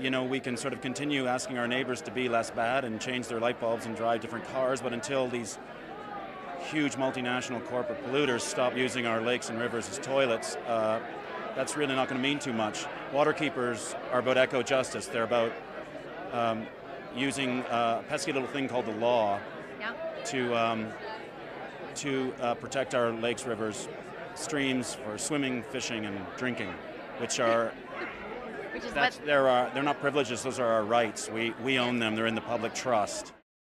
you know, we can sort of continue asking our neighbors to be less bad and change their light bulbs and drive different cars, but until these huge multinational corporate polluters stop using our lakes and rivers as toilets, uh, that's really not going to mean too much. Waterkeepers are about eco justice. They're about um, using uh, a pesky little thing called the law Yeah. to um, to uh, protect our lakes, rivers, streams for swimming, fishing, and drinking, which are Which is that's what they're our, they're not privileges; those are our rights. We we own them. They're in the public trust.